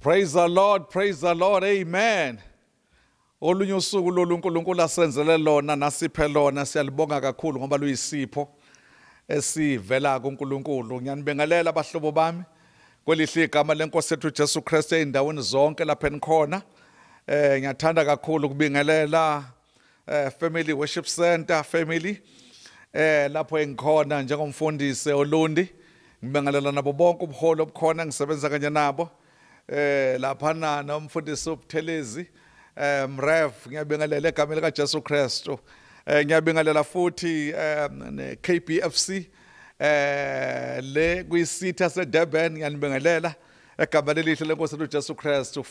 Praise the Lord, praise the Lord, amen. Olunye usuku lolu uNkulunkulu asenzele lona nasiphe lona siyalibonga kakhulu ngoba luyisipho esivela kuNkulunkulu. Ngiyanibingelela abahlobo bami kwelihle igama lenkosi yethu Jesu Kristu eindaweni zonke lapha enikhona. Eh ngiyathanda kakhulu ukubingelela eh Family Worship Center family eh lapho engikhona njengomfundisi olundi ngibingelela nabo bonke ubuholo obukhona ngisebenza kanye nabo eh laphana nomfundisi ubuthelezi eh mrev ngiyabingelela egameni lika Jesu Kristu. Eh ngiyabingelela futhi ne KBFC eh le kuyisitha seDurban ngiyanibingelela egameni elihle lenkosi lethu Jesu Kristu.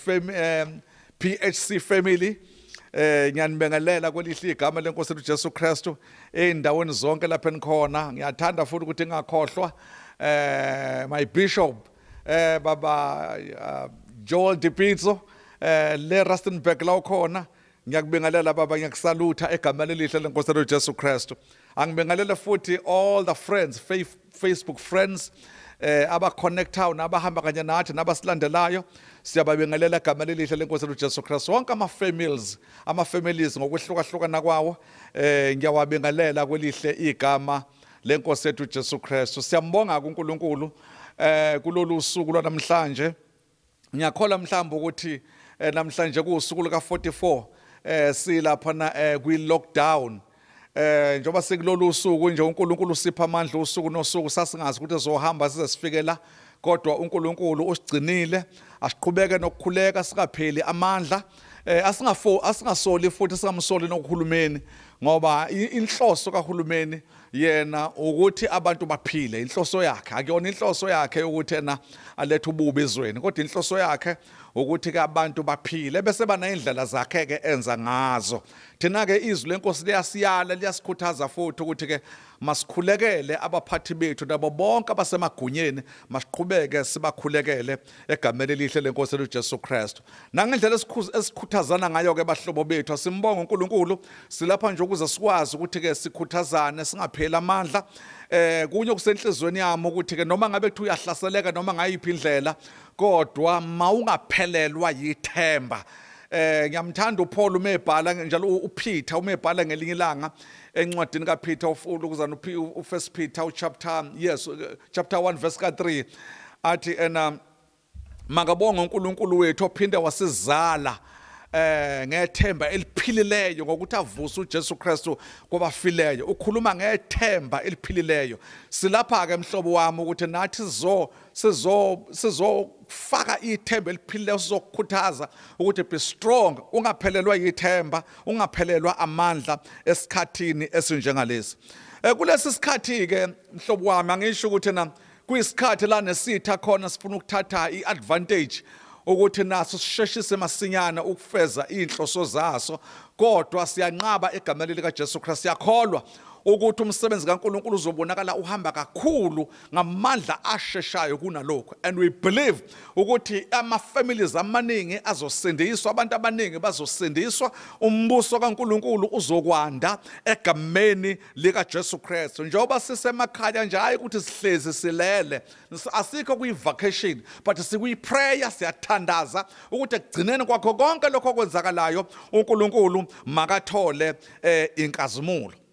PHC family eh ngiyanibingelela kwelihle igama lenkosi lethu Jesu Kristu eindaweni zonke lapha enikhona. Ngiyathanda futhi ukuthi ngakhohlwa eh my bishop eh baba uh, Joel Dipitso eh le Rustenburg la ukhona. Ngiyakubingelela baba ngiyakusalutha egameni elihle lenkosi lethu Jesu Kristu. Angibingelela futhi all the friends Facebook friends eh aba connectayo nabahamba kanye nathi nabasilandelayo. Siyababingelela egameni elihle lenkosi lethu Jesu Kristu. Wonke ama families ama families ngokwehlukahlukana kwawo eh ngiyawabingelela kwelihle igama lenkosi yethu Jesu Kristu. Siyambonga kuNkulunkulu eh kulolu suku lwanamhlanje. Ngiyakhola mhlawumbe ukuthi eh, namhlanje kuusuku luka 44 eh silapha na eh, kwi lockdown eh njoba sekulolu suku nje uNkulunkulu usipha amandla usuku nosuku sasingazi ukuthi sizohamba size sifike la kodwa uNkulunkulu usigcinile asiqhubeke nokukhuleka sikapheli amandla. Eh asingafo asingasoli futhi singamsoli nokuhulumeni ngoba inhloso kahulumeni yena ukuthi abantu baphile inhloso yakhe akuyona inhloso yakhe ukuthi ena alethe ububi ezweni kodwa inhloso yakhe ukuthi ke abantu baphile bese bana indlela zakhe ke enza ngazo. Thina ke izwi lenkosi liyasiyala liyasikhuthaza futhi ukuthi ke masikhulekele abaphathi bethu nabo bonke abasemagunyeni masiqhubeke sibakhulekele egameni elihle lenkosi leJesu Kristu. Nangendlela esikhuthazana ngayo ke bahlobo bethu asimbonga uNkulunkulu silapha nje ukuze sikwazi ukuthi ke sikhuthazane singapheli amandla eh kunye kusenhlizweni yami ukuthi ke noma ngabe kuthi uyahlaseleka noma ngayiphi indlela kodwa mawungaphelelwa yithemba. Eh ngiyamthanda uPaul umebhala njalo uPeter umebhala ngelinye ilanga encwadini kaPeter ukuzana uFirst Peter chapter yes chapter 1 verse ka3 athi ena makabonga uNkulunkulu wethu ophinde wasizala eh ngethemba eliphilileyo ngokuthi avuse uJesu Kristu kwabafileyo. Ukhuluma ngethemba eliphilileyo silapha ke emhlobo wami ukuthi nathi sizo sizo sizofaka ithemba eliphilileyo sizokukhuthaza ukuthi be strong ungaphelelwa yithemba ungaphelelwa amandla esikhathini esinjengalesi. Kulesi sikhathi ke mhlobo wami angisho ukuthi na kuyisikhathi la nesitha khona sifuna ukuthatha iadvantage ukuthi naso sisheshise masinyana ukufeza inhloso zaso kodwa siyanqaba egameni lika Jesu Christ. Siyakholwa ukuthi umsebenzi kaNkuluNkulu uzobonakala uhamba kakhulu ngamandla asheshayo kunalokho. And we believe ukuthi ama families amaningi azosindiswa abantu abaningi bazosindiswa. Umbuso kaNkuluNkulu uzokwanda egameni lika Jesu Christ njengoba sisemakhaya nje hayi ukuthi sihlezi silele. Asikho kuyi vacation but sikuyi prayer siyathandaza ukuthi ekugcineni kwakho konke lokho okwenzakalayo uNkulunkulu makathole eh inkazimulo.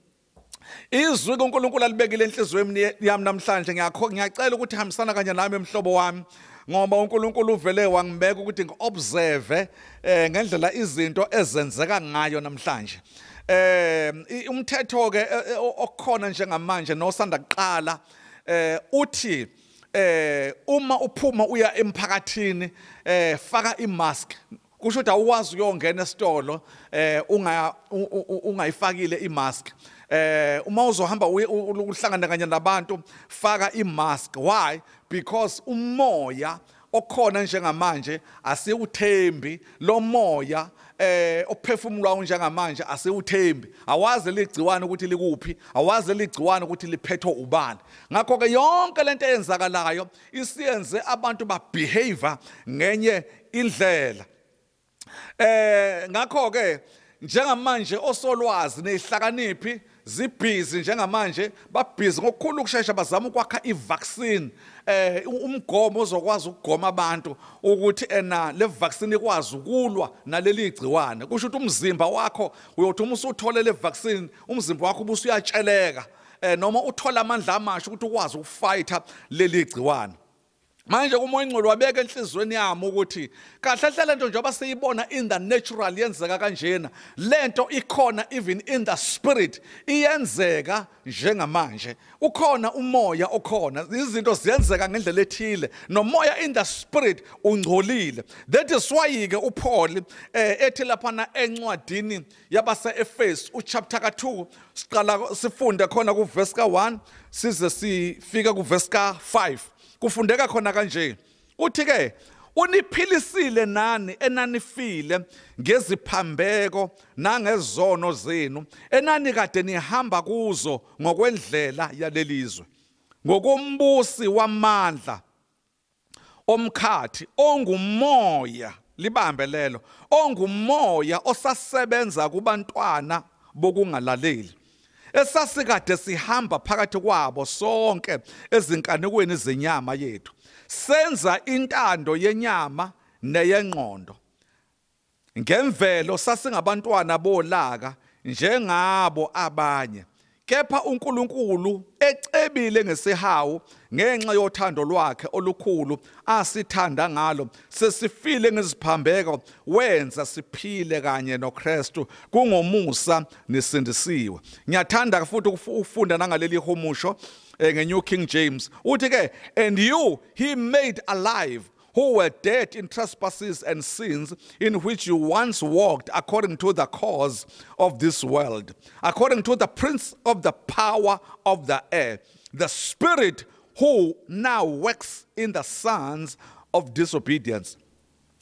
Izwi kuNkulunkulu alibekile enhlizweni yami namhlanje. Ngiyakho ngiyacela ukuthi hambisana kanye nami emhlobo wami ngoba uNkulunkulu uvele wangibeka ukuthi ngiobserve eh ngendlela izinto ezenzeka ngayo namhlanje. Eh umthetho ke okukhona njengamanje nosanda kuqala eh uthi eh uma uphuma uya emphakathini eh faka imask. Kusho ukuthi awukwazi ukuyongena esitolo eh unga ungayifakile imask. Eh uma uzohamba uhlangana kanye nabantu faka imask. Why? Because umoya okhona njengamanje asiwuthembi. Lo moya eh ophefumulayo njengamanje asiwuthembi. Awazi ligciwane ukuthi likuphi awazi ligciwane ukuthi liphethwe ubani. Ngakho ke yonke lento eyenzakalayo isiyenze abantu ba behavior ngenye indlela. Eh ngakho ke njengamanje osolwazi nezihlakaniphi zibhizi njengamanje babhizi ngokukhulu ukushesha bazama ukwakha ivaccine. Eh umgomo ozokwazi ukugoma abantu ukuthi ena le vaccine ikwazi ukulwa naleli gciwane. Kusho ukuthi umzimba wakho uyothi uma usuthole le vaccine umzimba wakho ubusuyatsheleka. Eh noma uthola amandla amasha ukuthi ukwazi ukufighter leli gciwane. Manje umoya ingcolo wabeka enhlizweni yami ukuthi kahle hle lento njengoba siyibona in the natural yenzeka kanjena. Lento ikhona even in the spirit iyenzeka njengamanje. Ukhona umoya okhona izinto ziyenzeka ngendlela ethile. Nomoya in the spirit ungcolile. That is why ke uPaul eh ethi lapha encwadini yabase Efesu uchapter ka2 siqala sifunde khona ku verse ka1 size sifika ku verse ka5 kufundeka khona kanje. Uthi ke uniphilisile nani enanifile ngeziphambeko nangezono zenu enani kade nihamba kuzo ngokwendlela yalelizwe. Ngokombusi wamandla omkhathi ongumoya libambe lelo ongumoya osasebenza kubantwana bokungalaleli. Esasikade sihamba phakathi kwabo sonke ezinkanekweni zenyama yethu. Senza intando yenyama neyengqondo. Ngemvelo sasingabantwana bolaka njengabo abanye kepha uNkulunkulu ecebile ngesihawu ngenxa yothando lwakhe olukhulu asithanda ngalo sesifile ngeziphambeko wenza siphile kanye noKristu kungomusa nisindisiwe ngiyathanda futhi ukufunda nangaleli homusho eh, ngeNew King James. Uthi ke and you he made alive who were dead in trespasses and sins, in which you once walked according to the cause of this world, according to the prince of the power of the air, the spirit who now works in the sons of disobedience.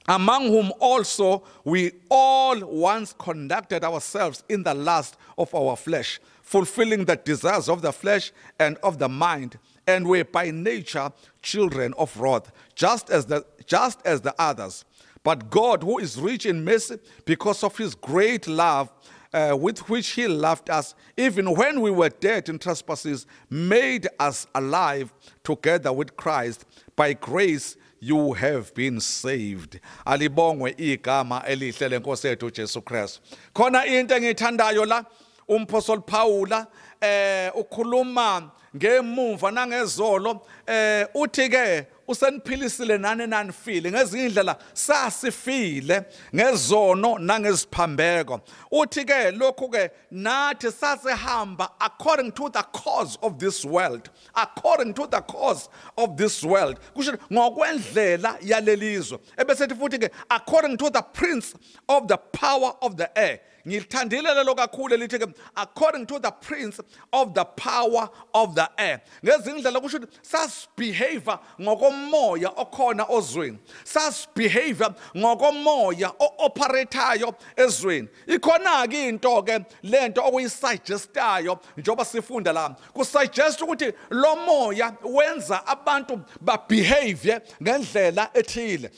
Among whom also we all once conducted ourselves in the lust of our flesh, fulfilling the desires of the flesh and of the mind and were by nature children of wrath, just as the, just as the others. But God, who is rich in mercy, because of his great love, uh, with which he loved us, even when we were dead in trespasses, made us alive together with Christ. By grace you have been saved. Alibongwe igama elihle lenkosi yethu Jesu Christ. Khona into engiyithandayo la umpostoli Paula eh ukhuluma ngemuva nangezolo eh uthi ke useniphilisile nani nanifile? Ngezinye indlela sasifile ngezono nangeziphambeko. Uthi ke lokhu ke nathi sasehamba according to the cause of this world according to the cause of this world. Kusho ngokwendlela yalelizwe ebesethi futhi ke according to the prince of the power of the air ngilithandile lelo kakhulu elithi ke according to the prince of the power of the air. Ngezinye indlela kusho ukuthi sasibehave ngokomoya okhona ozweni. Sasibehave ngokomoya ooperatayo ezweni. Ikhona ke into ke lento okuyisuggestayo njengoba sifunda la. Kusuggest ukuthi lo moya wenza abantu babehave ngendlela ethile.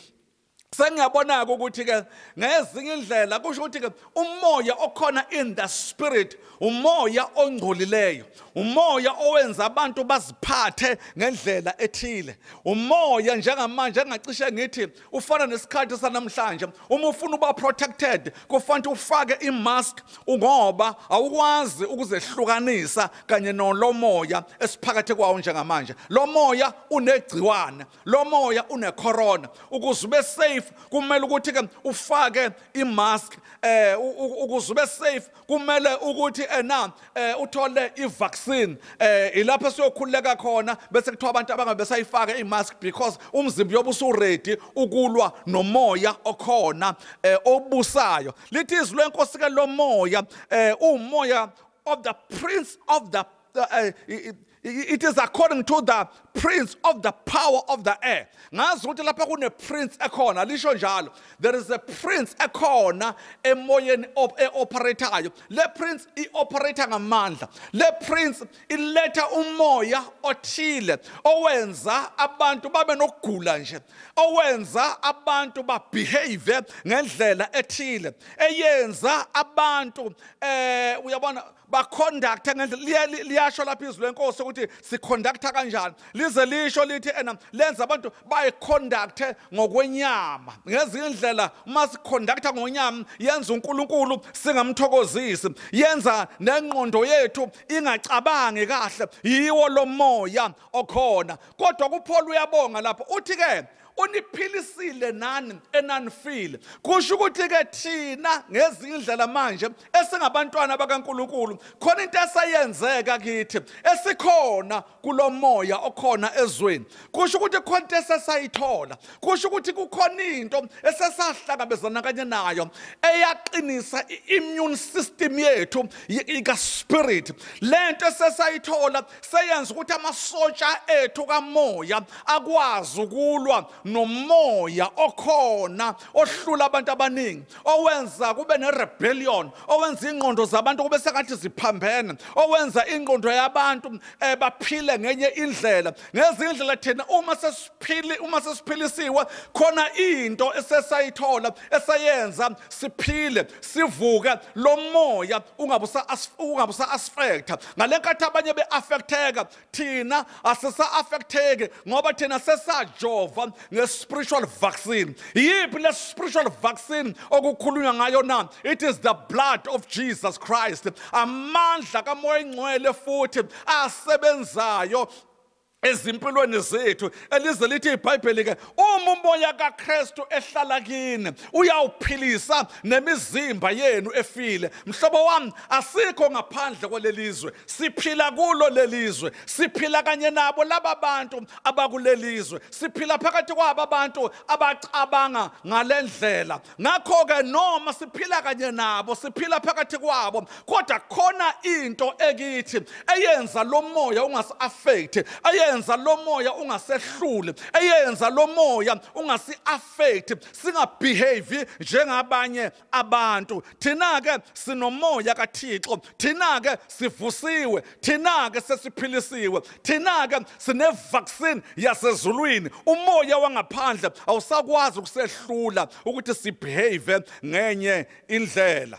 Sengiyabona ukuthi ke ngezinye indlela kusho ukuthi ke umoya okhona in the spirit umoya ongcolileyo umoya owenza abantu baziphathe ngendlela ethile. Umoya njengamanje engacishe ngithi ufana nesikhathi sanamhlanje uma ufuna uba protected kufanele ufake imask ngoba awukwazi ukuzehlukanisa kanye nolomoya esiphakathi kwawo njengamanje. Lo moya unegciwane lo moya une corona ukuze ube safe kumele ukuthi ke ufake imask eh ukuze ube safe kumele ukuthi ena eh, uthole ivaccine eh ilapho siyokhululeka khona bese kuthiwa abantu abangabe besayifaka imask because umzimba yobe usuready ukulwa nomoya okhona eh, obusayo. Lithi izwi lenkosi ke lo moya eh umoya of the prince of the uh, it is according to the prince of the power of the air. Ngazi ukuthi lapha kune prince ekhona lisho njalo. There is a prince ekhona emoyeni e-operatayo le prince i-operata ngamandla. Le prince iletha umoya othile owenza abantu babe nokugula nje owenza abantu babehave ngendlela ethile eyenza abantu um uyabona baconducte liyasho lapha izwi lenkosi ukuthi siconducta kanjani. Lize lisho lithi ena lenza abantu bayiconducte ngokwenyama. Ngezinye indlela uma siconducta ngonyama yenza uNkulunkulu singamthokozisi yenza nengqondo yethu ingacabangi kahle. Yiwo lo moya okhona. Kodwa kuPaul uyabonga lapho uthi ke uniphilisile nani enanifile? Kusho ukuthi ke thina ngezinye indlela manje esingabantwana bakaNkuluNkulu khona into esayenzeka kithi esikhona kulomoya okhona ezweni. Kusho ukuthi khona into esesayithola. Kusho ukuthi kukhona into esesahlangabezana kanye nayo eyaqinisa i-immune system yethu ika spirit lento esesayithola seyenza ukuthi amasotsha ethu kamoya akwazi ukulwa nomoya okhona ohlula abantu abaningi owenza kube nerebellion owenza ingqondo zabantu kube sengathi ziphambene owenza ingqondo yabantu eh, baphile ngenye indlela. Ngezindlela thina uma sesiphili uma sesiphilisiwe khona into esesayithola esayenza siphile sivuke. Lo moya ungabusa ungabusa affecta ngalenkathi abanye beaffecteka thina asisa affecteke ngoba thina sesajova nge-spiritual vaccine. Yiphi le spiritual vaccine okukhulunywa ngayo na? It is the blood of jesus christ. Amandla kamoya engcwele futhi asebenzayo ezimpilweni zethu elize lithi iBhayibheli ke uma umoya kaKristu ehlala kini uyawuphilisa nemizimba yenu efile. Mhlobo wami asikho ngaphandle kwalelizwe siphila kulo lelizwe siphila kanye nabo laba bantu abakulelizwe siphila phakathi kwabo abantu abacabanga ngalendlela. Ngakho ke noma siphila kanye nabo siphila phakathi kwabo kodwa khona into ekithi eyenza lo moya ungasi affect eyenza lo moya ungasehlule eyenza lo moya ungasi affect singabehave njengabanye abantu. Thina ke sinomoya kaThixo thina ke sivusiwe thina ke sesiphilisiwe thina ke sine vaccine yasezulwini. Umoya wangaphandle awusakwazi ukusehlula ukuthi sibehave ngenye indlela.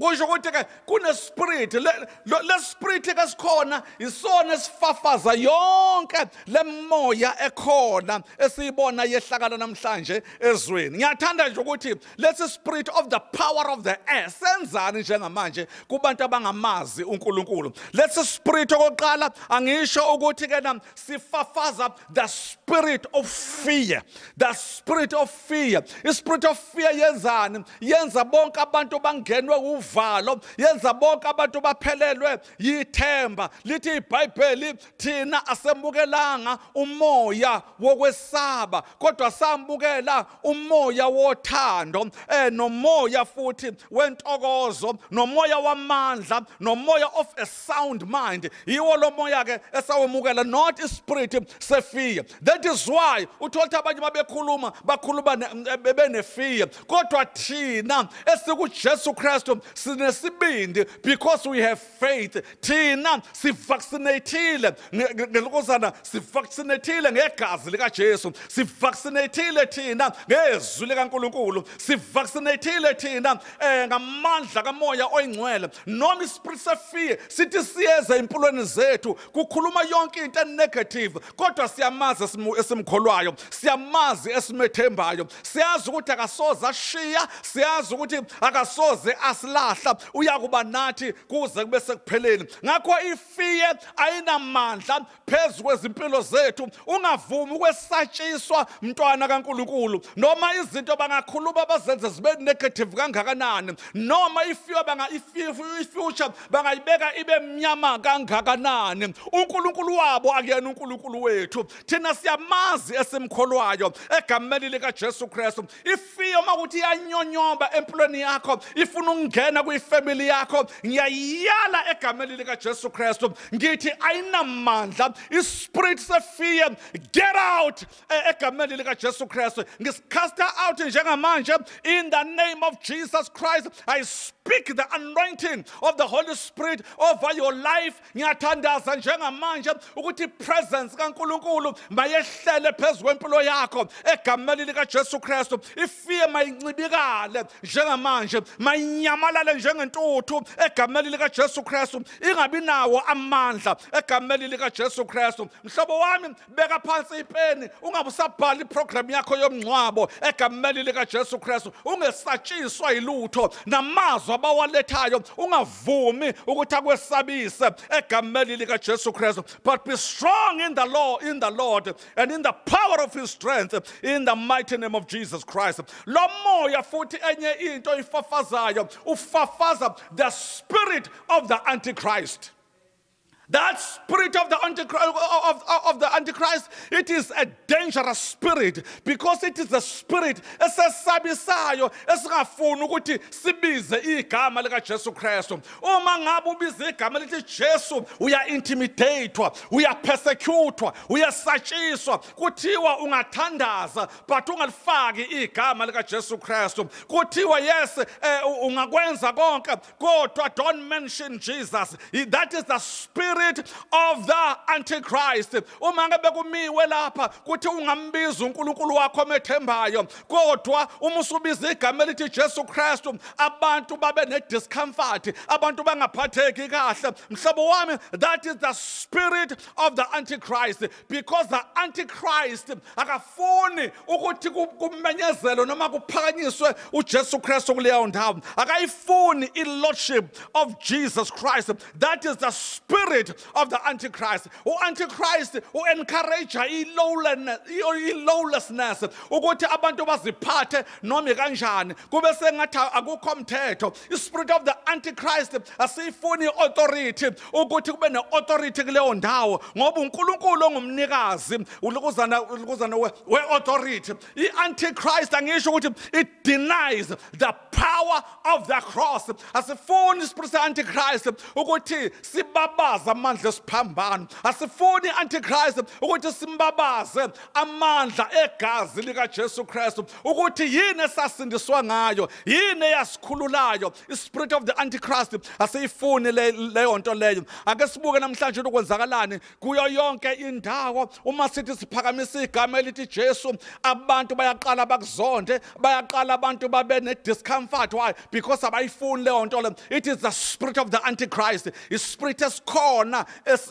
Kusho ukuthi ke kune spirit le lo- le spirit ke sikhona isona esifafaza yonke lemoya ekhona esiyibona yehlakala namhlanje ezweni. Ngiyathanda nje ukuthi lesi spirit of the power of the air senzani njengamanje kubantu abangamazi uNkulunkulu? Lesi spirit okokuqala angisho ukuthi ke na sifafaza the spirit of fear. The spirit of fear. I spirit of fear yenzani? Yenza bonke abantu bangenwe uvalo yenza bonke abantu baphelelwe yithemba. Lithi iBhayibheli thina asemukelanga umoya wokwesaba kodwa samukela umoya wothando eh nomoya futhi wentokozo nomoya wamandla nomoya of a sound mind. Yiwo lo moya ke esawemukela not i spirit sefear that is why uthola ukuthi abanye babekhuluma bakhuluma ne- bebenefear kodwa thina esikuJesu Kristu sinesibindi. Because we have faith thina sivaccinatile. Ngelokozana sivaccinatile ngegazi likajesu. Sivaccinatile thina ngezwi likaNkuluNkulu. Sivaccinatile thina um ngamandla kamoya oyingcwele noma ispirit sefie sithi siyeza empilweni zethu. Kukhuluma yonke into enegative kodwa siyamazi esimkholwayo. Siyamazi esimethembayo. Siyazi ukuthi akasoze ashiya siyazi ukuthi akasoze asilahla uyakuba nathi kuze kube sekupheleni. Ngakho ifear ayinamandla phezu kwezimpilo zethu. Ungavumi ukwesatshiswa mntwana kaNkuluNkulu noma izinto bangakhuluma bazenze zibe negative kangakanani noma ifear banga ifi- ifuture bangayibeka ibe mnyama kangakanani. uNkulunkulu wabo akuyena uNkulunkulu wethu. Thina siyamazi esimkholwayo egameni lika Jesu Kristu. Ifear makuthi iyanyonyoba empilweni yakho ifuna ukungena kuyifamily yakho ngiyayiyala egameni lika Jesu Kristu. Ngithi ayinamandla ispirit sefear get out egameni lika Jesu Kristu. Ngiscasta out njengamanje. In the name of Jesus Christ I speak the anointing of the Holy Spirit over your life. Ngiyathandaza njengamanje ukuthi presence kaNkuluNkulu mayehlele phezulu kwempilo yakho. Egameni lika Jesu Kristu ifear mayincibikale. Njengamanje mayinyamalale inyalale njengentuthu egameni likaJesu Kristu ingabi nawo amandla egameni likaJesu Kristu. Mhlobo wami beka phansi ipeni ungabe usabhala iprogram yakho yomngcwabo egameni likaJesu Kristu. Ungesatshiswa yilutho namazwi abawalethayo ungavumi ukuthi akwesabise egameni likaJesu Kristu. But be strong in the Lord in the Lord and in the power of his strength in the mighty name of Jesus Christ. Lo moya futhi enye into ifafazayo ufafaza the spirit of the antichrist that spirit of the, Antichrist, of, of, the Antichrist, it is a dangerous spirit because it is a spirit esesabisayo esingafuni ukuthi sibize igama likaJesu Kristu. Uma ngabe ubize igama lithi Jesu uya-intimidatewa, uya-persecutwa, uyasatshiswa, kuthiwa ungathandaza but ungalifaki igama likaJesu Kristu. Kuthiwa yes eh, ungakwenza konke kodwa don't mention Jesus. That is the spirit spirit of the antichrist. Uma ngabe kumiwe lapha kuthi ungambiza uNkulunkulu wakho omethembayo kodwa uma usubiza igama elithi Jesu Christ abantu babe ne discomfort abantu bangaphatheki kahle. Mhlobo wami that is the spirit of the antichrist because the antichrist akafuni ukuthi kumenyezelo noma kuphakanyiswe uJesu Christ kuleyo ndawo. Akayifuni i lordship of Jesus Christ. That is the spirit of the antichrist. U-antichrist u-encourage i-lawlessness ukuthi abantu baziphathe noma kanjani? Kube sengathi akukho mthetho. I-spirit of the antichrist asiyifuni i-authority ukuthi kube ne-authority kuleyo ndawo ngoba unkulunkulu ongumnikazi ulukuzana we-authority. I-antichrist angisho ukuthi it denies the power of the cross. Asifuni ispirit se-antichrist ukuthi sibabaze amandla esiphambano. Asifuni i-antichrist ukuthi simbabaze amandla egazi likajesu kristu ukuthi yini esasindiswa ngayo yini eyasikhululayo. I-spirit of the antichrist asiyifuni leyo nto leyo. Ake sibuke namhlanje ukuthi kwenzakalani? Kuyo yonke indawo uma sithi siphakamisa igama elithi jesu abantu bayaqala bakuzonde bayaqala abantu babe ne-discomfort. Why? Because abayifuni leyo nto le. It is the spirit of the antichrist. Ispirit esikhona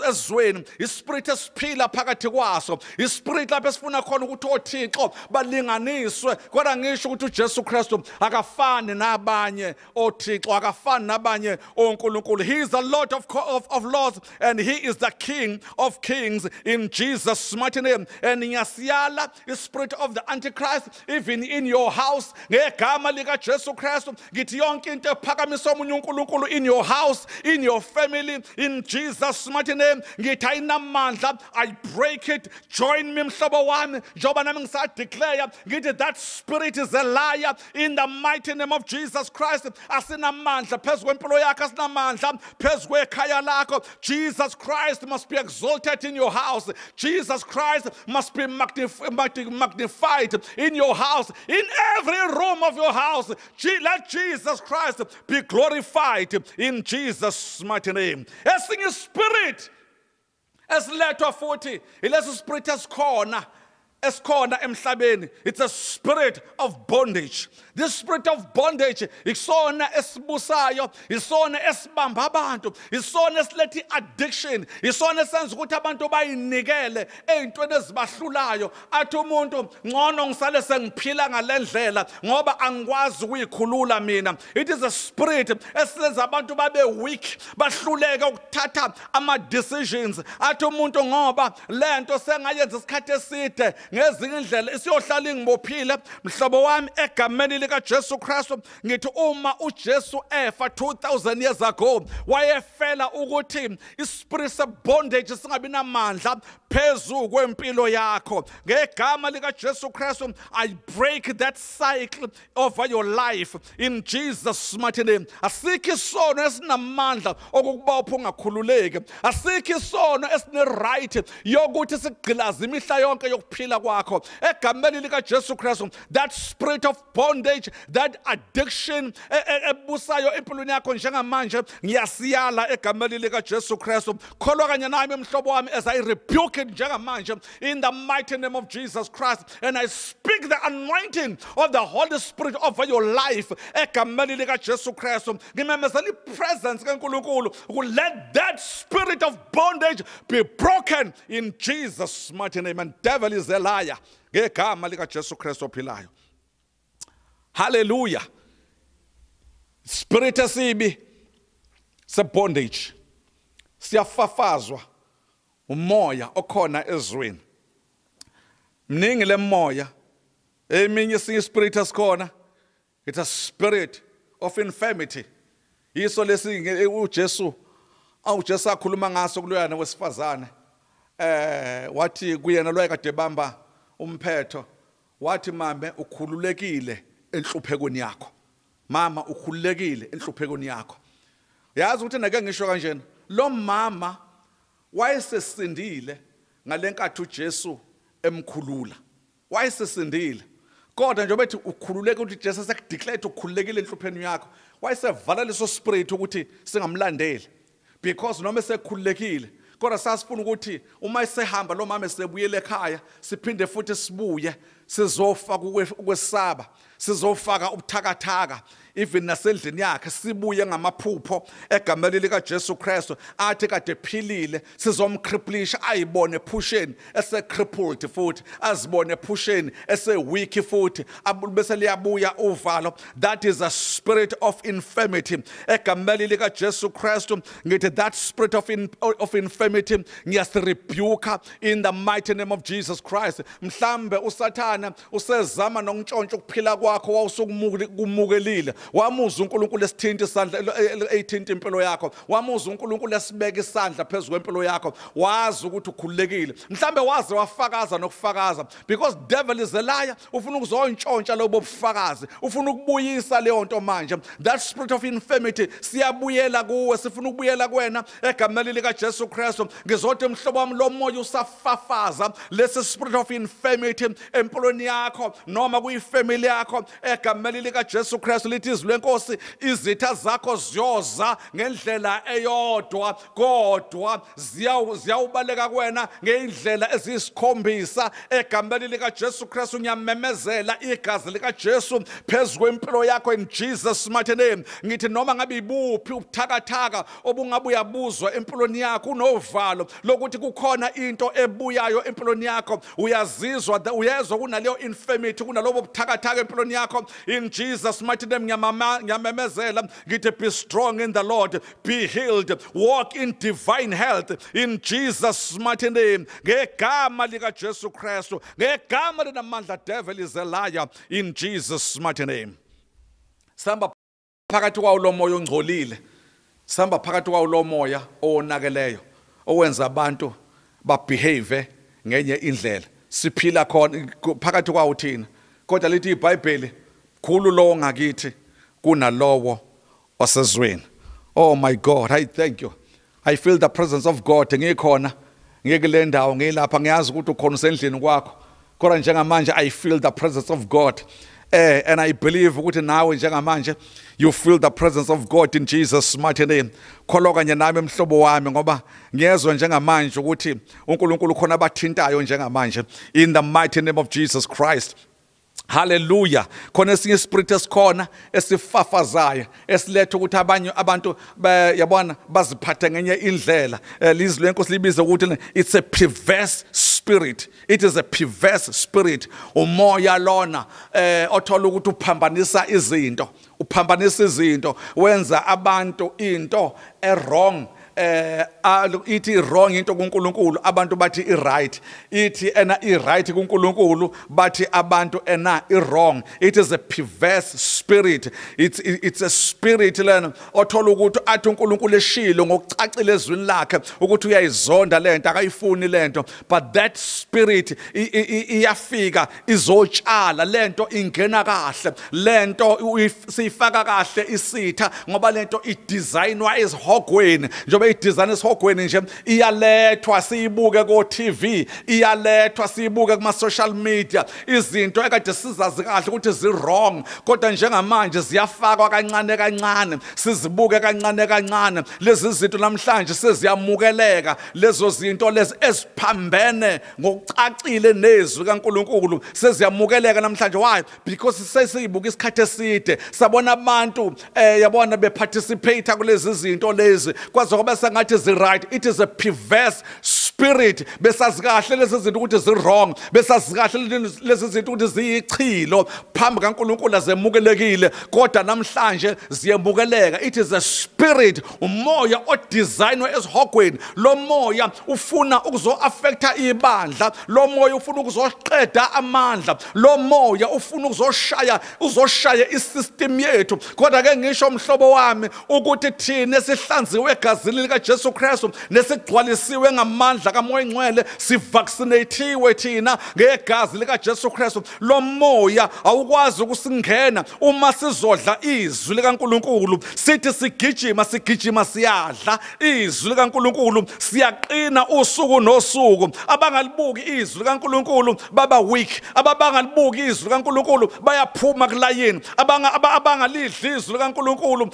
ezweni ispirit esiphila phakathi kwaso. Ispirit lapho esifuna khona ukuthi othixo balinganiswe. Kodwa ngisho ukuthi ujesu kristu akafani nabanye othixo akafani nabanye onkulunkulu. He is the lord of, of, of lords and he is the king of kings in jesus mighty name. And ngiyasiyala ispirit of the antichrist even in your house ngegama likajesu kristu ngithi yonke into ephakamisa omunye unkulunkulu in your house in your family in jesus mighty name ngithi ayinamandla i break it. Join me mhlobo wami njengoba nami ngisadeclare ngithi that spirit is a liar. In the mighty name of jesus christ asinamandla. Phezu kwempilo yakho asinamandla. Phezu kwekhaya lakho jesus christ must be exalted in your house. Jesus christ must be magnified in your house. In every room of your house let jesus christ be glorified in jesus mighty name. Esinye spirit. Esilethwa futhi ileso spirit esikhona esikhona emhlabeni. It's a spirit of bondage this spirit of bondage isona esibusayo isona esibamba abantu isona esiletha addiction isona esenza ukuthi abantu bayinikele ezintweni ezibahlulayo. Athi umuntu ngcono ngisale sengiphila ngalendlela ngoba angikwazi ukuyikhulula mina. It is a spirit esenza abantu babe weak bahluleke ukuthatha ama decisions athi umuntu ngoba lento sengayenza isikhathi eside ngezinye indlela isiyohlala ingibophile mhlobo wami egameni likaJesu Kristu ngithi uma uJesu efa 2000 years ago wayefela ukuthi ispirit se bondage singabi namandla phezu kwempilo yakho. Ngegama likaJesu Kristu I break that cycle over your life. In Jesus mighty name. Asikho isono esinamandla okukubopha ungakhululeki asikho isono esine right yokuthi sigqilaze imihla yonke yokuphila kwakho. Egameni likaJesu Kristu that spirit of bondage that addiction ebusayo empilweni yakho njengamanje ngiyasiyala egameni likaJesu Kristu. Kholwa kanye nami emhlobo wami as I rebuke in the mighty name of Jesus Christ and I speak the anointing of the Holy Spirit over your life. Let that spirit of bondage be broken in Jesus mighty name. And devil is a liar. Ngegama likaJesu Kristu ophilayo. Hallelujah. Spirit umoya okhona ezweni. Mningi lemoya eminye sinye spirit esikhona it's a spirit of infirmity. Yiso lesi uJesu awuJesu akhuluma ngaso kuloyana wesifazane eh wathi kuyena loya kade bamba umphetho wathi mame ukhululekile enhluphekweni yakho. Mama ukhululekile enhluphekweni yakho. Yazi ukuthi nake ngisho kanjena lo mama wayesesindile ngalenkathi uJesu emkhulula. Wayesesindile. Kodwa njengoba ethi ukhululeke ukuthi Jesu sekudeclare ukukhululekile enhlupheni yakho wayesevala leso spirit ukuthi singamlandeli. Because noma esekhululekile kodwa sasifuna ukuthi uma esehamba lo mama esebuyele ekhaya siphinde futhi sibuye sizofaka ukwesaba. Sizofaka ubuthakathaka. Even nasendlini yakhe sibuye ngamaphupho egameni lika Jesu Kristu. Athi kade ephilile sizomcripplisha ayibone phusheni ese crippled futhi azibone phusheni ese weak futhi bese liyabuya uvalo. That is a spirit of infirmity. Egameni lika Jesu Kristu ngithi that spirit of in, of infirmity ngiyasirebuka in the mighty name of Jesus Christ. Mhlambe usathana usezama nokuntshontsha ukuphila kwakho wawusukumukelile wamuza uNkulunkulu esithinta isandla eyithinta impilo yakho. Wamuza uNkulunkulu esibeka isandla phezulu kwempilo yakho. Wazi ukuthi ukhululekile. Mhlambe wazi wafakaza nokufakaza. Because devil is a liar. Ufuna ukuzontshontsha lobo bufakazi. Ufuna ukubuyisa leyo nto manje. That spirit of infirmity siyabuyela kuwe sifuna ukubuyela kuwena egameni lika Jesu Kristu. Ngizothi mhlobo wami lo moya usafafaza lesi spirit of infirmity empilweni yakho noma kuyifamily yakho. Egameni likajesu Kristu lithi izwi lwenkosi izitha zakho ziyoza ngendlela eyodwa kodwa ziyawubaleka kwena ngeindlela eziyisikhombisa. Egameni likajesu Kristu ngiyamemezela igazi likajesu phezu kwempilo yakho in Jesus mighty name. Ngithi noma ngabe ibuphi ubuthakathaka obungabe uyabuzwa empilweni yakho unovalo lokuthi kukhona into ebuyayo empilweni yakho. Uyazizwa uyezwa kunaleyo infirmity kunalobo buthakathaka empilweni yakho in Jesus mighty name ngiyamemezela ngithi be strong in the Lord. Be healed. Walk in divine health. In Jesus mighty name. Ngegama lika Jesu Kristu. Ngegama linamandla devil is a liar. In Jesus mighty name. Samba phakathi kwawo lo moya ongcolile. Samba phakathi kwawo lo moya owonakeleyo owenza abantu babehave ngenye indlela. Siphila khona phakathi kwawo thina kodwa lithi iBhayibheli khulu lowo ngakithi kunalowo osezweni. Oh my god i thank you. I feel the presence of god. Ngikhona ngikule ndawo ngilapha ngiyazi ukuthi ukhona usendlini kwakho. Kodwa njengamanje i feel the presence of god. Eh and i believe ukuthi nawe njengamanje you feel the presence of god in jesus mighty name. Kholo kanye nami emhlobo wami ngoba ngiyezwa njengamanje ukuthi uNkulunkulu khona abathintayo njengamanje. In the mighty name of jesus christ. Hallelujah. Khona esinye spirit esikhona esifafazayo esiletha ukuthi abanye abantu yabona baziphathe ngenye indlela. Lizwi lenkosi libiza ukuthi it's a perverse spirit. It is a perverse spirit. Umoya lona eh othola ukuthi uphambanisa izinto. Uphambanisa izinto wenza abantu into e-wrong eh ithi wrong into kuNkulunkulu abantu bathi i right. Ithi ena i right kuNkulunkulu bathi abantu ena i wrong. It is a perverse spirit. It's it's a spirit lena othola ukuthi athi uNkulunkulu eshilo ngokucacile ezwini lakhe ukuthi uyayizonda lento akayifuni lento but that spirit iyafika izotshala. Lento ingena kahle. Lento siyifaka kahle isitha ngoba lento i designwa ezihogweni. Njengoba beyidizayina esihogweni nje iyalethwa siyibuke ko-tv iyalethwa siyibuke kuma-social media. Izinto ekade sizazi kahle ukuthi zi-wrong kodwa njengamanje ziyafakwa kancane kancane sizibuke kancane kancane. Lezi zinto namhlanje seziyamukeleka. Lezo zinto lezi eziphambene ngokucacile nezwi kaNkuluNkulu seziyamukeleka namhlanje. Why? Because sesiyibuka isikhathi eside. Sabona abantu eh yabona beparticipate kulezi zinto lezi. Kwaze kwaba sengathi zi right it is a perverse spirit besazi kahle lezi zinto ukuthi zi wrong besazi kahle lezi zinto ukuthi ziyichilo. Phambi kaNkuluNkulu azemukelekile kodwa namhlanje ziyemukeleka. It is a spirit umoya odesignwe esihogweni lo moya ufuna ukuzo affecta ibandla lo moya ufuna ukuzoqeda amandla lo moya ufuna ukuzoshaya uzoshaya isystem yethu. Kodwa ke ngisho umhlobo wami ukuthi thina esihlanziwe egazini lika Jesu Kristu nesigcwalisiwe ngamandla kamoya engcwele sivaccinateiwe thina ngegazi lika Jesu Kristu. Lo moya awukwazi ukusingena uma sizodla izwi likaNkuluNkulu. Sithi sigijima sigijima siyadla izwi likaNkuluNkulu. Siyaqina usuku nosuku. Abangalibuki izwi likaNkuluNkulu baba weak. Ababangalibuki izwi likaNkuluNkulu bayaphuma kulayini abanga abangalidli izwi likaNkuluNkulu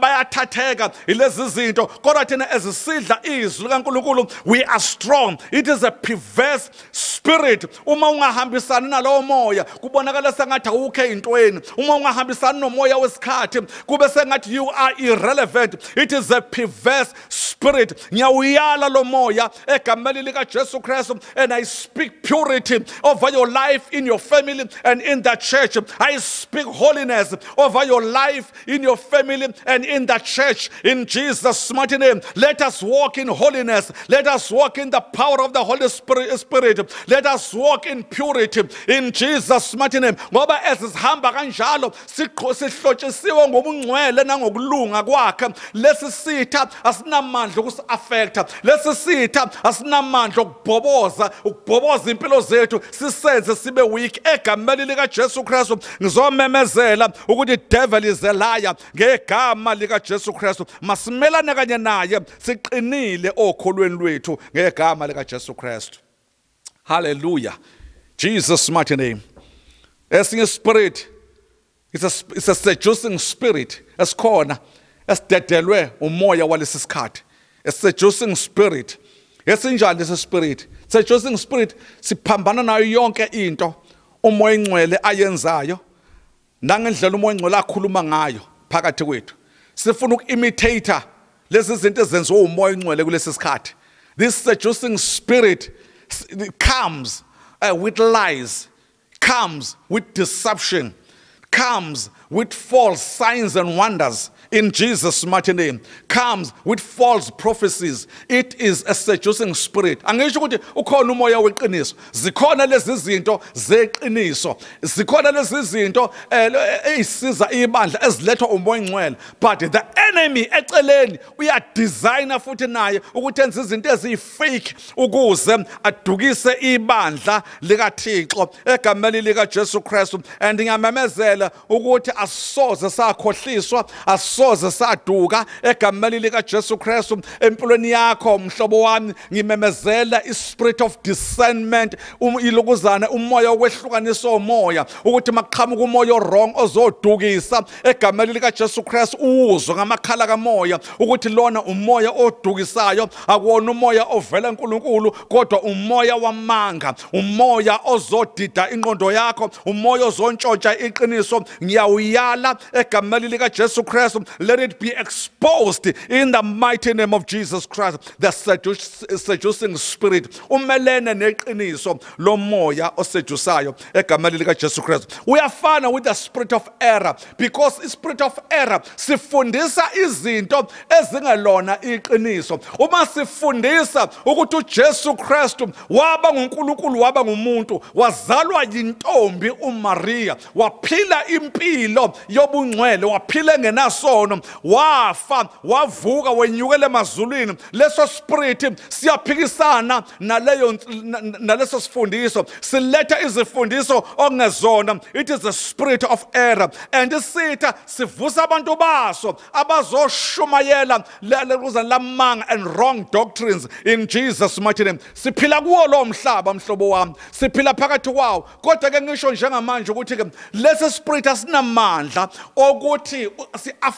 bayathatheka ilezi zinto. Kodwa thina ezisidla izwi likaNkuluNkulu we are strong. It is a perverse spirit. Uma ungahambisani nalowo moya kubonakala sengathi awukho eyintweni uma ungahambisani nomoya wesikhathi kube sengathi you are irrelevant. It is a perverse spirit. Ngiyawuyala lo moya egameni lika Jesu Christ and I speak purity over your life in your family and in the church. I speak holiness over your life in your family and in the church. In Jesus mighty name let us walk in holiness. Let us walk in the power of the Holy Spirit, let us walk in purity in Jesus mighty name. Ngoba ezihamba kanjalo sihlotshisiwe ngobungcwele nangokulunga kwakhe. Lesi sitha asinamandla ukusi-affecta lesi sitha asinamandla okubhoboza ukubhoboza impilo zethu. Sisenze sibe weak. Egameni likajesu kristu ngizomemezela ukuthi devil is a liar. Ngegama likajesu kristu masimelane kanye naye siqinile okholweni lwethu. Ngegama likajesu kristu. Hallelujah. Jesus mighty name. Esinye spirit it's a, it's a seducing spirit esikhona esidedelwe umoya walesi sikhathi. A seducing spirit. Esinjani lesi spirit? Seducing spirit siphambana nayo yonke into umoya engcwele ayenzayo nangendlela umoya engcwele akhuluma ngayo phakathi kwethu. Sifuna ukuimitate lezi zinto ezenziwe umoya engcwele kulesi sikhathi. This seducing spirit comes uh, with lies comes with deception comes with false signs and wonders in Jesus' mighty name comes with false prophecies. It is a seducing spirit. Angisho ukuthi ukhona umoya weqiniso. Zikhona lezi zinto zeqiniso. Zikhona lezi zinto eh, ezisiza eh, ibandla ezilethwa umoya ngcwele. But the enemy eceleni uyadesigna futhi naye ukuthi enze izinto eziyifake ukuze adukise ibandla likaThixo egameni lika Jesu Christ and ngiyamemezela ukuthi asoze sakhohliswa asoze saduka egameni lika Jesu Christ empilweni yakho mhlobo wami ngimemezela ispirit of discernment ilokuzana umoya okwehlukanisa umoya ukuthi maqhamuka umoya wrong ozodukisa egameni lika Jesu Christ uzwe ngamakhala kamoya ukuthi lona umoya odukisayo akuwona umoya ovela enkulunkulu kodwa umoya wamanga umoya ozodida ingqondo yakho umoya ozontshontsha iqiniso. Ngiyawuyala egameni lika Jesu Christ let it be exposed in the mighty name of Jesus Christ. The seducing spirit. Umelene neqiniso lomoya osedusayo egameni lika Jesu Christ uyafana with the spirit of error because i spirit of error sifundisa izinto ezingelona iqiniso. Uma sifundisa ukuthi uJesu Kristu waba nguNkulunkulu waba ngumuntu wazalwa yintombi uMaria waphila impilo yobungcwele waphila engenasono wafa wavuka wenyukela emazulwini. Leso spirit siyaphikisana naleyo naleso sifundiso. Siletha izifundiso okungezona it is a spirit of error. And isitha sivusa abantu baso abazoshumayela leluzana lamanga and wrong doctrines in Jesus mighty name. Siphila kuwo lo mhlaba mhlobo wami. Siphila phakathi kwawo. Kodwa ke ngisho njengamanje ukuthi ke lesi spirit asinamandla okuthi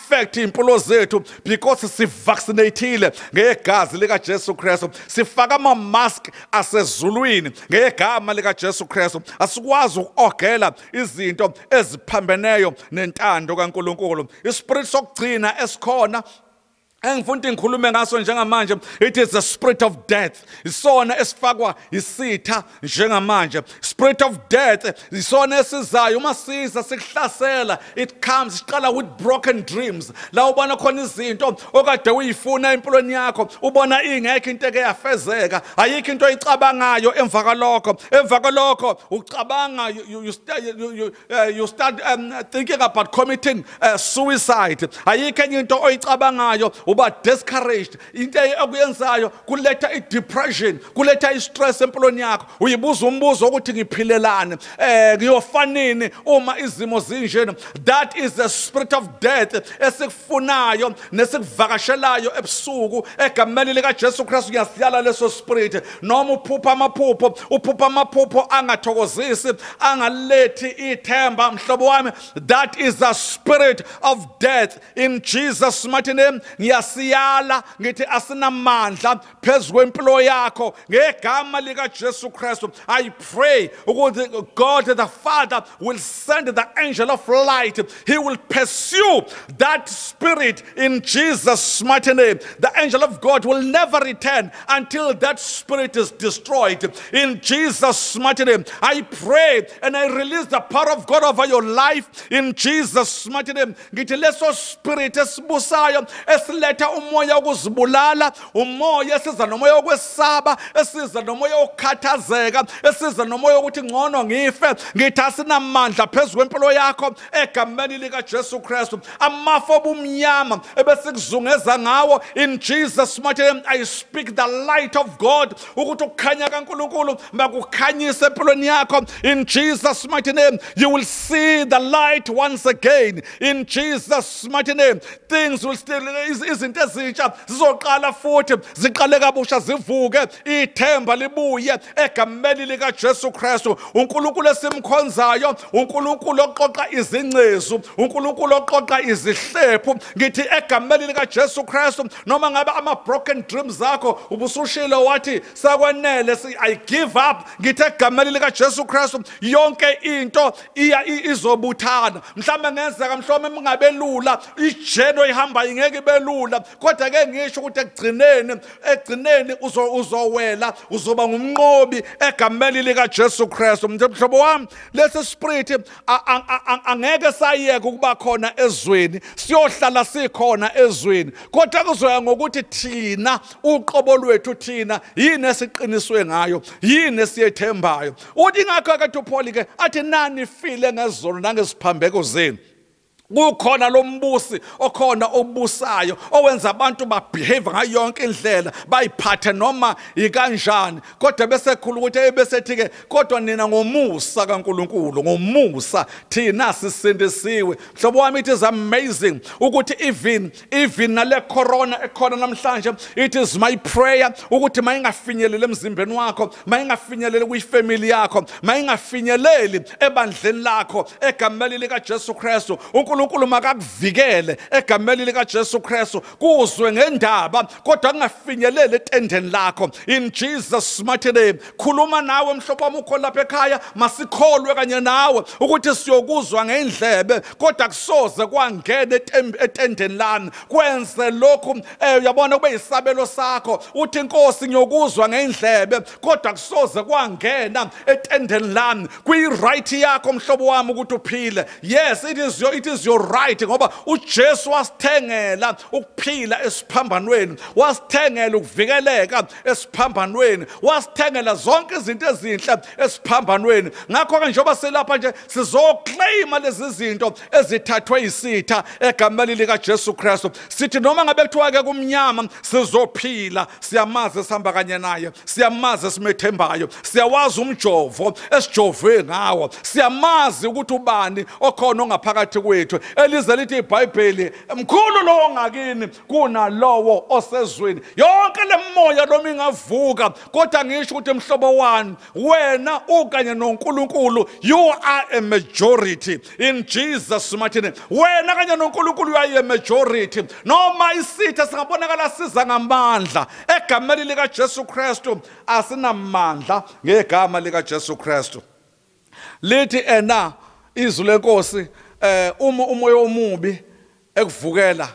si-affect iy'mpilo zethu because sivaccinatile ngegazi likajesu kristu. Sifake ama-mask asezulwini ngegama likajesu kristu. Asikwazi uku-ogela izinto eziphambeneyo nentando kankulunkulu. Ispirit sokugcina esikhona engifuna ukuthi ngikhulume ngaso njengamanje it is the spirit of death. Isona esifakwa isitha njengamanje. Spirit of death isona esizayo. Uma siza sikuhlasela it comes siqala with broken dreams. La ubona khona izinto okade uyifuna empilweni yakho ubona ingekho into eke yafezeka. Ayikho into oyicabangayo emva kwalokho. Emva kwalokho ucabanga you, you, start, you, you, uh, you start um, thinking about committing uh, suicide. Ayikho enye into oyicabangayo uba discouraged. Into okuyenzayo kuletha i-depression kuletha i-stress empilweni yakho. Uyibuza umbuzo ukuthi ngiphilelani. Eh ngiyofanini uma izimo zinjena that is the spirit of death esikufunayo nesikuvakashelayo ebusuku egameni likaJesu Kristu. Ngiyasiyala leso spirit. Noma uphupha amaphupho uphupha amaphupho angathokozisi angalethi ithemba mhlobo wami. That is the spirit of death. In Jesus mighty name ngiyasiyala ngithi asinamandla phezu kwempilo yakho. Ngegama likaJesu Kristu i pray ukuthi God the Father will send the angel of light. He will pursue that spirit in Jesus mighty name. The angel of God will never return until that spirit is destroyed. In Jesus mighty name i pray and i release the power of God over your life. In Jesus mighty name ngithi leso spirit esibusayo esiletha umoya wokuzibulala umoya esiza nomoya wokwesaba esiza nomoya wokukhathazeka esiza nomoya wokuthi ngcono ngife. Ngithi asinamandla phezu kwempilo yakho egameni likajesu kristu. Amafa obumnyama ebesikuzungeza ngawo in jesus mighty name i speak the light of god. Ukuthi ukukhanya kankulunkulu makukhanyise empilweni yakho. In jesus mighty name you will see the light once again. In jesus mighty name things will still izinto ezintsha zizoqala futhi ziqale kabusha zivuke ithemba libuye egameni likaJesu Kristu. uNkulunkulu esimkhonzayo uNkulunkulu oqoqa izingcezu uNkulunkulu oqoqa izihlephu ngithi egameni likaJesu Kristu noma ngabe ama broken dreams zakho ubusushilo wathi sakwenele i give up. Ngithi egameni likaJesu Kristu yonke into iya izobuthana. Mhlawumbe ngenzeka mhlawumbe mingabelula ijeno ihambayo ngeke ibelula kodwa ke ngisho ukuthi ekugcineni ekugcineni uzowela uzoba ngumnqobi egameni likaJesu Kristu. Mhlobo wami lesi spirit angeke sayeke ukuba khona ezweni siyohlala sikhona ezweni. Kodwa kuzoya ngokuthi thina uqobo lwethu thina yini esiqiniswe ngayo yini esiyethembayo? Uthi ngakho ke uPaul ke athi nani file ngezono nangesiphambeko zenu? Kukhona lo mbusi okhona obusayo owenza abantu babehave ngayo yonke indlela bayiphathe noma ikanjani. Kodwa bese khulu ukuthi ebesethi ke kodwa nina ngomusa kaNkuluNkulu ngomusa thina sisindisiwe. Mhlobo wami it is amazing ukuthi even even nale corona ekhona namhlanje it is my prayer ukuthi mayingafinyeleli emzimbeni wakho mayingafinyeleli kuyifamily yakho mayingafinyeleli ebandleni lakho egameni lika Jesu Christ uNkulunkulu makakuvikele egameni lika Jesu Kristu. Kuzwe ngendaba kodwa kungafinyeleli etendeni lakho. In Jesus mighty name khuluma nawe mhlobo wami ukho lapha ekhaya masikholwe kanye nawe ukuthi siyokuzwa ngendlebe kodwa kusoze kwangena etendeni lami. Kwenze lokhu eh uyabona kube isabelo sakho. Uthi inkosi ngiyokuzwa ngendlebe kodwa kusoze kwangena etendeni lami. Kwi right yakho mhlobo wami ukuthi uphile. Yes it is your it is your right ngoba uJesu wasithengela ukuphila esiphambanweni wasithengela ukuvikeleka esiphambanweni wasithengela zonke izinto ezinhle esiphambanweni. Ngakho ke njengoba selapha nje sizoclaima lezi zinto ezithathwe isitha egameni lika Jesu Kristu. Sithi noma ngabe kuthiwa ke kumnyama sizophila siyamazi sihamba kanye naye siyamazi simethembayo siyawazi umjovo esijove ngawo siyamazi ukuthi ubani okhona ongaphakathi kwethu. Elize lithi iBhayibheli mkhulu lowo ongakini kunalowo osezweni. Yonke lemoya noma ingavuka kodwa ngisho ukuthi mhlobo wani wena ukanye noNkulunkulu you are a majority in Jesus name. Wena kanye noNkulunkulu a majority. Noma isitha singabonakala siza ngamandla egameni lika Jesu Kristu asinamandla ngegama lika Jesu Kristu. Lithi ena izwi lenkosi eh uma umoya omubi ekuvukela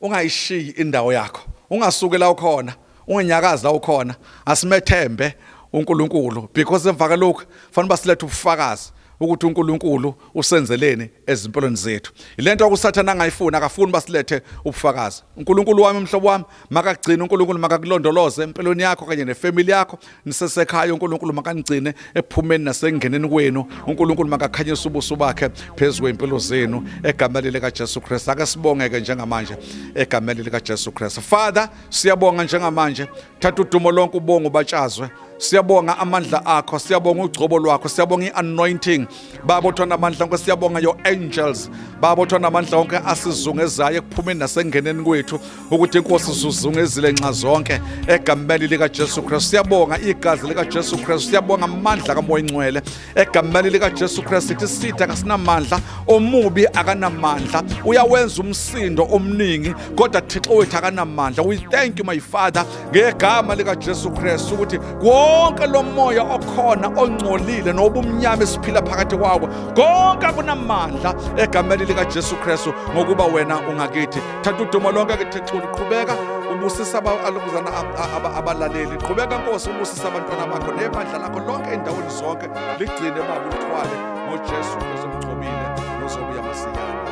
ungayishiyi indawo yakho. Ungasuke la ukhona ungenyakazi la ukhona. Asimethembe uNkulunkulu because emva kalokho fanele basilethe ubufakazi. Ukuthi uNkulunkulu usenzeleni ezimpilweni zethu. Ilento okusathana angayifuna akafuni basilethe ubufakazi. uNkulunkulu wami mhlobo wami makagcine uNkulunkulu makakulondoloze empilweni yakho kanye nefamily yakho. Nisesekhaya uNkulunkulu makanigcine ephumeni nasengeneni kwenu. uNkulunkulu makakhanyise ubuso bakhe phezulu kwempilo zenu. Egameni lika Kristu ake sibongeke njengamanje. Egameni lika Jesu Christ Father siyabonga njengamanje. Thatha udumo lonke ubonga ubatshazwe siyabonga amandla akho siyabonga ugcobo lwakho siyabonga i-anointing. Babothwa namandla onke siyabonga your angels. Babothwa namandla onke asizungezayo ekuphumeni nasengeneni kwethu ukuthi inkosi zuzungezile nxa zonke egameni likajesu kristu. Siyabonga igazi likajesu kristu siyabonga amandla kamoya ingcwele egameni likajesu kristu. Sithi sitha kasinamandla omubi akanamandla. Uyawenza umsindo omningi kodwa thixo wethu akanamandla. We thank you my father ngegama likajesu kristu ukuthi konke lo moya okhona ongcolile nobumnyama esiphila phakathi kwawo konke kunamandla egameni likajesu kristu ngokuba wena ungakithi. Thatha udumo lonke ke thixo liqhubeka ubusisa alokuzana ab- ab- abalaleli. Qhubeka nkosi ubusisa abantwana bakho nebandla lakho lonke endaweni zonke ligcine baba ulithwale ngojesu omgcobile nozobuya masinyane